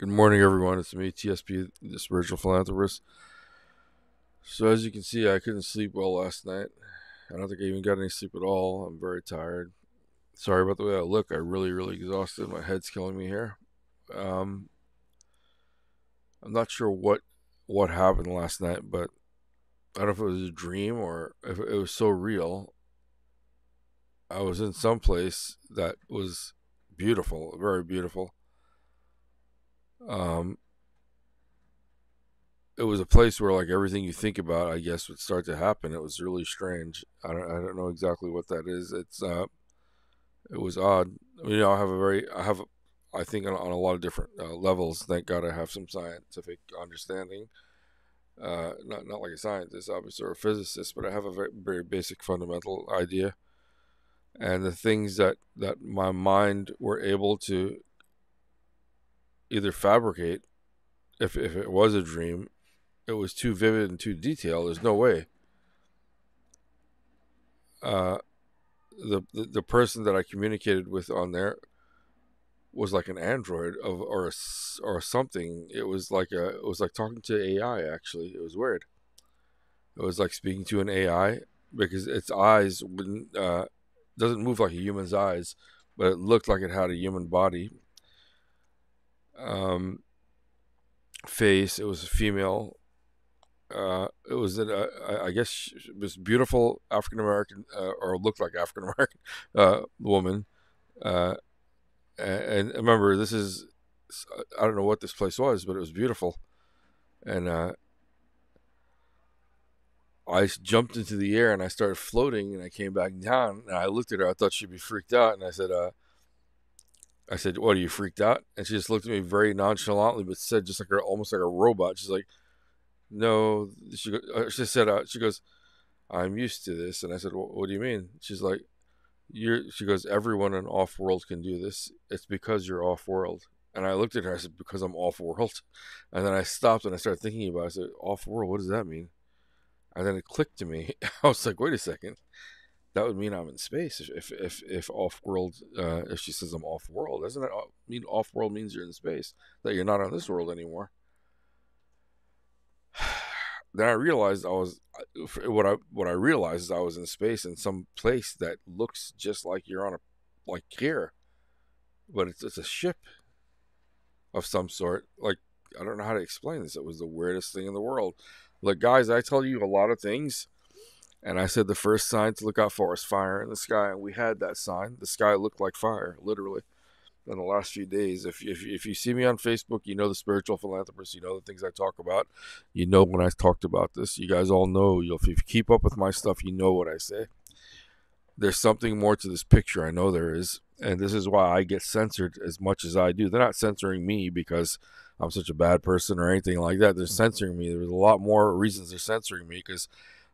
Good morning, everyone. It's me, TSP, the spiritual philanthropist. So, as you can see, I couldn't sleep well last night. I don't think I even got any sleep at all. I'm very tired. Sorry about the way I look. I'm really, really exhausted. My head's killing me here. Um, I'm not sure what what happened last night, but I don't know if it was a dream or if it was so real. I was in some place that was beautiful, very beautiful um, it was a place where like everything you think about, I guess, would start to happen. It was really strange. I don't, I don't know exactly what that is. It's, uh, it was odd. You know, I have a very, I have, I think on, on a lot of different uh, levels. Thank God I have some scientific understanding. Uh, not not like a scientist, obviously, or a physicist, but I have a very very basic fundamental idea, and the things that that my mind were able to either fabricate if if it was a dream, it was too vivid and too detailed. There's no way. Uh, the, the the person that I communicated with on there was like an android of or a, or something. It was like a it was like talking to AI. Actually, it was weird. It was like speaking to an AI because its eyes wouldn't uh, doesn't move like a human's eyes, but it looked like it had a human body um, face. It was a female. Uh, it was, a, I guess, it was beautiful African American, uh, or looked like African American uh, woman. Uh, and, remember, this is, I don't know what this place was, but it was beautiful. And uh, I jumped into the air and I started floating and I came back down and I looked at her. I thought she'd be freaked out. And I said, uh, I said, "What are you freaked out?" And she just looked at me very nonchalantly, but said just like a, almost like a robot. She's like, "No." She uh, she said, uh, "She goes, I'm used to this." And I said, "What do you mean?" She's like, "You're." She goes, "Everyone in off world can do this. It's because you're off world." And I looked at her. I said, "Because I'm off world." And then I stopped and I started thinking about. it. I said, "Off world? What does that mean?" And then it clicked to me. I was like, "Wait a second that would mean I'm in space. If if if off world, uh, if she says I'm off world, doesn't that mean off world means you're in space? That you're not on this world anymore. then I realized I was what I what I realized is I was in space in some place that looks just like you're on a like here, but it's it's a ship of some sort. Like I don't know how to explain this. It was the weirdest thing in the world. Like guys, I tell you a lot of things and I said the first sign to look out for is fire in the sky, and we had that sign. The sky looked like fire, literally. In the last few days, if if if you see me on Facebook, you know the spiritual philanthropist. You know the things I talk about. You know when I talked about this. You guys all know. If you keep up with my stuff, you know what I say. There's something more to this picture. I know there is, and this is why I get censored as much as I do. They're not censoring me because I'm such a bad person or anything like that. They're mm-hmm. censoring me. There's a lot more reasons they're censoring me because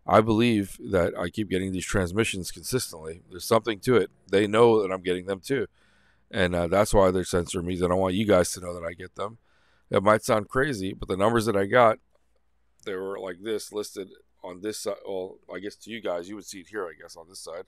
I believe that I keep getting these transmissions consistently. There's something to it. They know that I'm getting them too. And uh, that's why they're censoring me. I want you guys to know that I get them. It might sound crazy, but the numbers that I got, they were like this listed on this side. Well, I guess to you guys, you would see it here, I guess, on this side.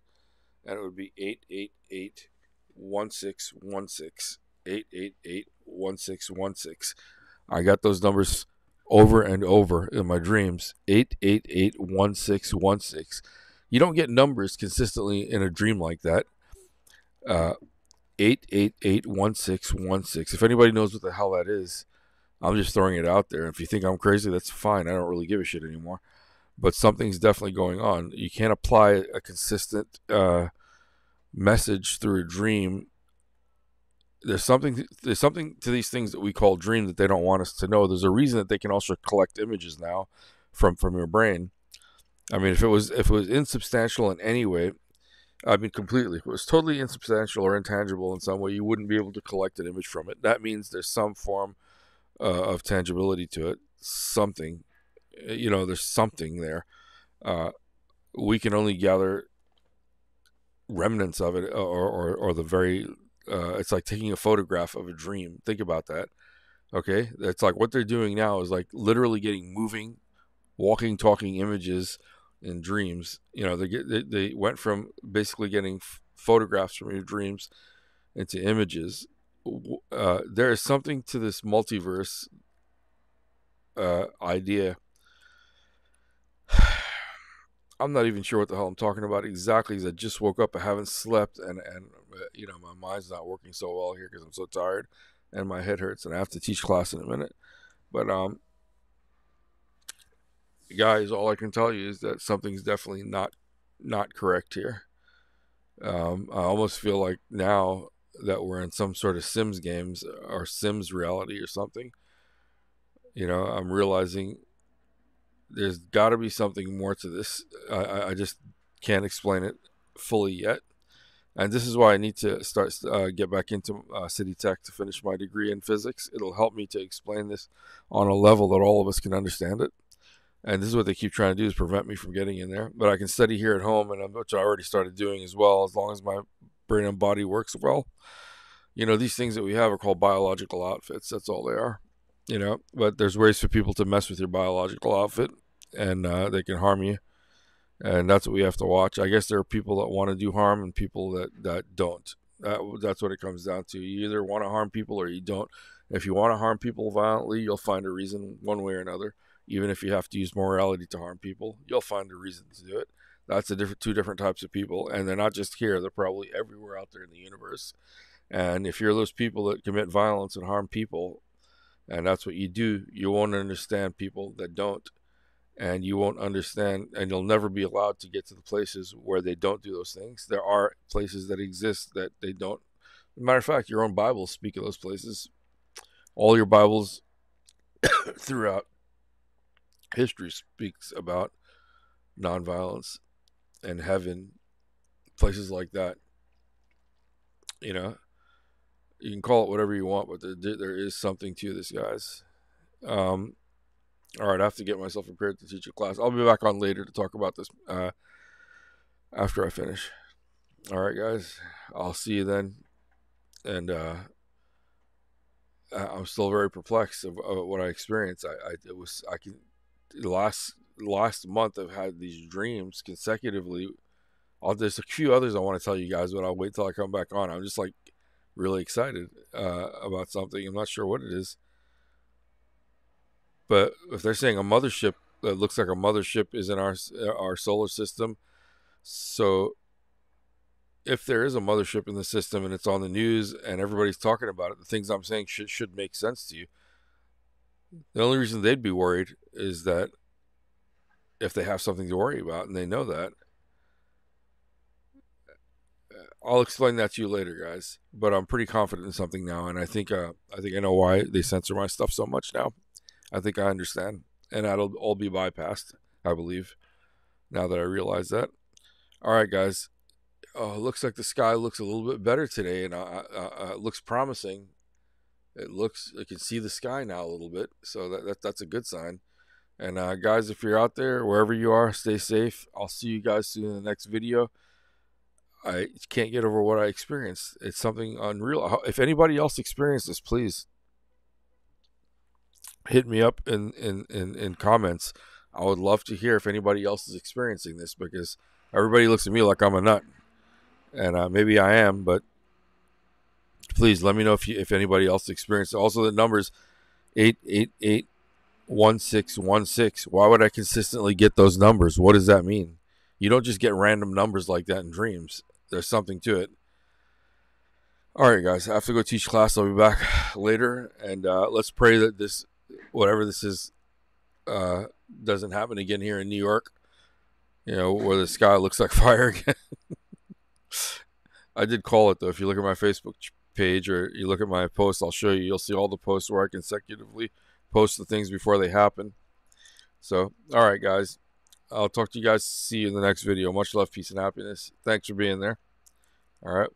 And it would be 888 1616. 888 1616. I got those numbers over and over in my dreams. 8881616 you don't get numbers consistently in a dream like that. Uh 8881616 if anybody knows what the hell that is i'm just throwing it out there. If you think i'm crazy that's fine. I don't really give a shit anymore. But something's definitely going on. You can't apply a consistent uh message through a dream there's something there's something to these things that we call dream that they don't want us to know. There's a reason that they can also collect images now from from your brain. I mean, if it was if it was insubstantial in any way, I mean completely, if it was totally insubstantial or intangible in some way, you wouldn't be able to collect an image from it. That means there's some form uh, of tangibility to it, something. You know, there's something there. Uh, we can only gather remnants of it, or, or, or the very uh, it's like taking a photograph of a dream. Think about that. Okay, it's like what they're doing now is like literally getting moving, walking, talking images in dreams. You know, they get they, they went from basically getting f- photographs from your dreams into images uh, there is something to this multiverse uh, idea. I'm not even sure what the hell I'm talking about exactly. Because I just woke up, I haven't slept, and and uh, you know my mind's not working so well here because I'm so tired, and my head hurts, and I have to teach class in a minute. But um, guys, all I can tell you is that something's definitely not not correct here. Um, I almost feel like now that we're in some sort of Sims games or Sims reality or something. You know, I'm realizing there's got to be something more to this. I, I just can't explain it fully yet. And this is why I need to start uh, get back into uh, City Tech to finish my degree in physics. It'll help me to explain this on a level that all of us can understand it. And this is what they keep trying to do is prevent me from getting in there. But I can study here at home, and which I already started doing as well, as long as my brain and body works well. You know, these things that we have are called biological outfits. That's all they are. You know, but there's ways for people to mess with your biological outfit, and uh, they can harm you. And that's what we have to watch. I guess there are people that want to do harm and people that that don't. That, that's what it comes down to. You either want to harm people or you don't. If you want to harm people violently, you'll find a reason one way or another even if you have to use morality to harm people, you'll find a reason to do it. That's the different two different types of people, and they're not just here; they're probably everywhere out there in the universe. And if you're those people that commit violence and harm people, and that's what you do, you won't understand people that don't, and you won't understand, and you'll never be allowed to get to the places where they don't do those things. There are places that exist that they don't. matter of fact, your own Bibles speak of those places. All your Bibles throughout history speaks about nonviolence and heaven, places like that. You know, you can call it whatever you want, but there, there is something to this, guys. Um, all right, I have to get myself prepared to teach a class. I'll be back on later to talk about this uh, after I finish. All right, guys, I'll see you then. And uh, I'm still very perplexed of, of what I experienced. I, I it was I can last last month I've had these dreams consecutively. I'll, there's a few others I want to tell you guys, but I'll wait till I come back on. I'm just like really excited uh, about something. I'm not sure what it is, but if they're saying a mothership that looks like a mothership is in our our solar system, so if there is a mothership in the system and it's on the news and everybody's talking about it, the things I'm saying should should make sense to you. The only reason they'd be worried is that if they have something to worry about and they know that, I'll explain that to you later, guys. But I'm pretty confident in something now, and I think uh, I think I know why they censor my stuff so much now. I think I understand, and that'll all be bypassed. I believe now that I realize that. All right, guys. Uh, looks like the sky looks a little bit better today, and uh, uh, looks promising it looks I can see the sky now a little bit, so that, that that's a good sign. And uh, guys, if you're out there, wherever you are, stay safe. I'll see you guys soon in the next video. I can't get over what I experienced. It's something unreal. If anybody else experienced this, please hit me up in, in, in, in comments. I would love to hear if anybody else is experiencing this because everybody looks at me like I'm a nut. And uh, maybe I am, but please let me know if you, if anybody else experienced. It. Also, the numbers eight eight eight one six one six. Why would I consistently get those numbers? What does that mean? You don't just get random numbers like that in dreams. There's something to it. All right, guys. I have to go teach class. I'll be back later, and uh, let's pray that this, whatever this is, uh, doesn't happen again here in New York. You know, where the sky looks like fire again. I did call it though. If you look at my Facebook page or you look at my post, I'll show you. You'll see all the posts where I consecutively post the things before they happen. So, all right, guys. I'll talk to you guys. See you in the next video. Much love, peace, and happiness. Thanks for being there. All right.